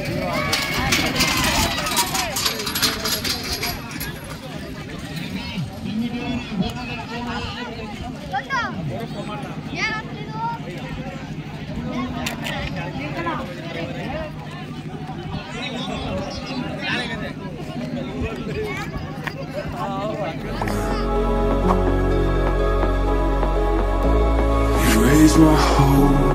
You raise my hope